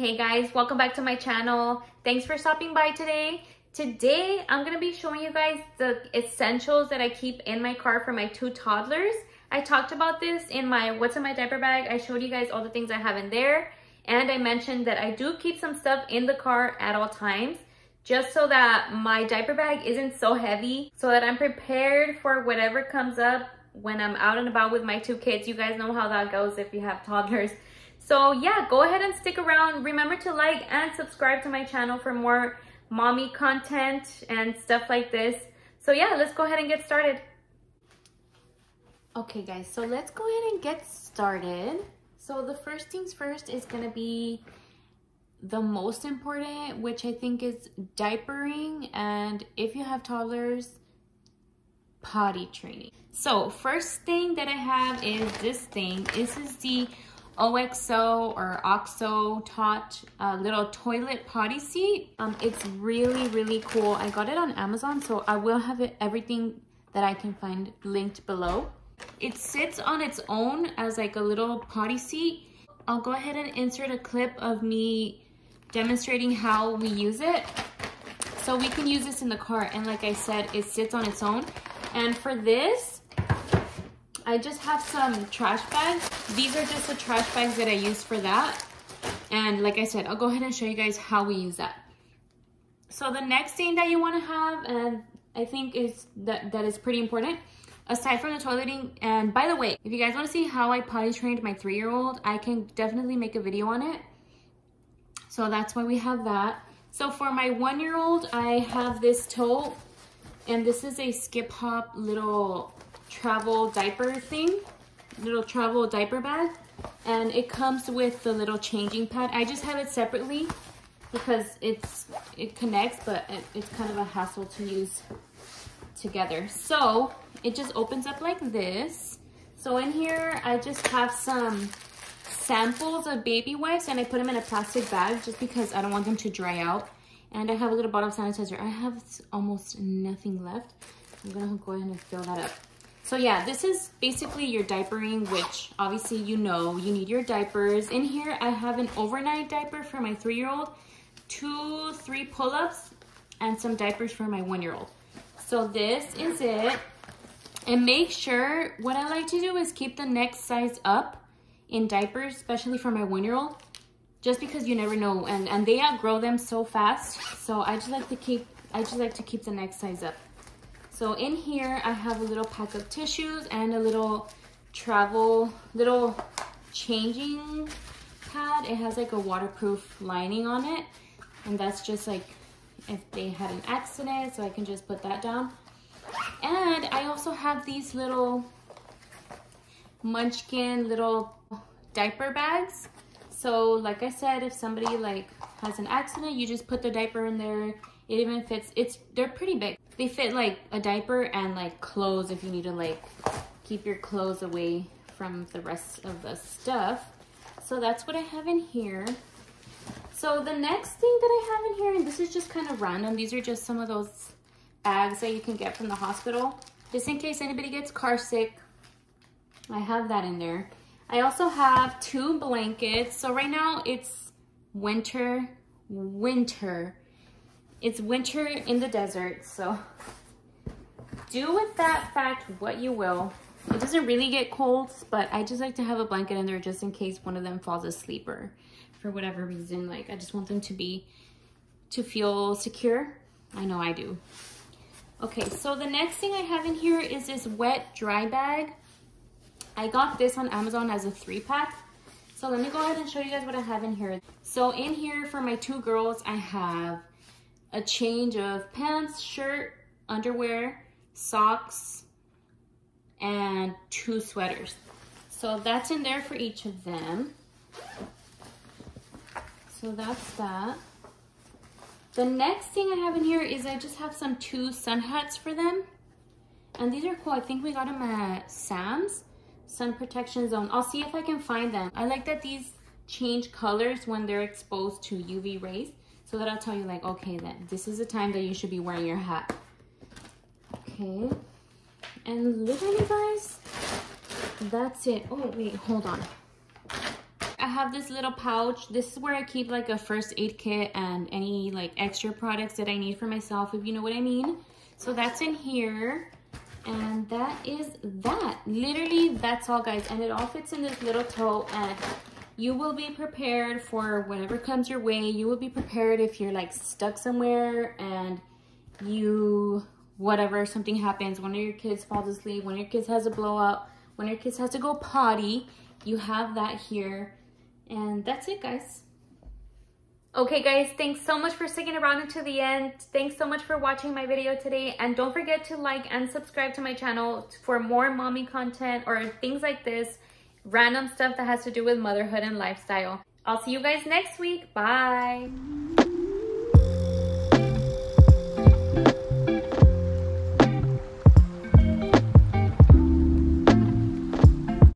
Hey guys, welcome back to my channel. Thanks for stopping by today. Today, I'm gonna be showing you guys the essentials that I keep in my car for my two toddlers. I talked about this in my What's in My Diaper Bag. I showed you guys all the things I have in there. And I mentioned that I do keep some stuff in the car at all times just so that my diaper bag isn't so heavy so that I'm prepared for whatever comes up when I'm out and about with my two kids. You guys know how that goes if you have toddlers. So yeah, go ahead and stick around. Remember to like and subscribe to my channel for more mommy content and stuff like this. So yeah, let's go ahead and get started. Okay guys, so let's go ahead and get started. So the first things first is gonna be the most important, which I think is diapering and if you have toddlers, potty training. So first thing that I have is this thing. This is the OXO or OXO Tot uh, little toilet potty seat. Um, it's really, really cool. I got it on Amazon, so I will have it, everything that I can find linked below. It sits on its own as like a little potty seat. I'll go ahead and insert a clip of me demonstrating how we use it. So we can use this in the car. And like I said, it sits on its own. And for this, I just have some trash bags. These are just the trash bags that I use for that. And like I said, I'll go ahead and show you guys how we use that. So the next thing that you want to have, and I think is that that is pretty important, aside from the toileting, and by the way, if you guys want to see how I potty trained my three-year-old, I can definitely make a video on it. So that's why we have that. So for my one-year-old, I have this tote, and this is a skip hop little travel diaper thing, little travel diaper bag. And it comes with the little changing pad. I just have it separately because it's it connects, but it, it's kind of a hassle to use together. So it just opens up like this. So in here, I just have some samples of baby wipes and I put them in a plastic bag just because I don't want them to dry out. And I have a little bottle of sanitizer. I have almost nothing left. I'm gonna go ahead and fill that up. So yeah, this is basically your diapering, which obviously you know you need your diapers. In here, I have an overnight diaper for my three-year-old, two, three pull-ups, and some diapers for my one-year-old. So this is it. And make sure, what I like to do is keep the next size up in diapers, especially for my one-year-old, just because you never know. And, and they outgrow them so fast. So I just like to keep, I just like to keep the next size up. So in here, I have a little pack of tissues and a little travel, little changing pad. It has like a waterproof lining on it. And that's just like if they had an accident, so I can just put that down. And I also have these little munchkin little diaper bags. So like I said, if somebody like has an accident, you just put the diaper in there. It even fits, it's, they're pretty big. They fit like a diaper and like clothes if you need to like keep your clothes away from the rest of the stuff. So that's what I have in here. So the next thing that I have in here, and this is just kind of random. These are just some of those bags that you can get from the hospital. Just in case anybody gets car sick, I have that in there. I also have two blankets. So right now it's winter, winter it's winter in the desert, so do with that fact what you will. It doesn't really get cold, but I just like to have a blanket in there just in case one of them falls asleep or for whatever reason. Like, I just want them to be, to feel secure. I know I do. Okay, so the next thing I have in here is this wet dry bag. I got this on Amazon as a three pack. So let me go ahead and show you guys what I have in here. So in here for my two girls, I have a change of pants, shirt, underwear, socks, and two sweaters. So that's in there for each of them. So that's that. The next thing I have in here is I just have some two sun hats for them. And these are cool. I think we got them at Sam's Sun Protection Zone. I'll see if I can find them. I like that these change colors when they're exposed to UV rays. So that'll tell you like, okay, then this is the time that you should be wearing your hat. Okay. And literally guys, that's it. Oh, wait, hold on. I have this little pouch. This is where I keep like a first aid kit and any like extra products that I need for myself, if you know what I mean. So that's in here. And that is that. Literally, that's all, guys. And it all fits in this little tote. And you will be prepared for whatever comes your way. You will be prepared if you're like stuck somewhere and you, whatever, something happens. One of your kids falls asleep. One of your kids has a blow up. One of your kids has to go potty. You have that here. And that's it, guys. Okay guys, thanks so much for sticking around until the end. Thanks so much for watching my video today. And don't forget to like and subscribe to my channel for more mommy content or things like this random stuff that has to do with motherhood and lifestyle. I'll see you guys next week. Bye.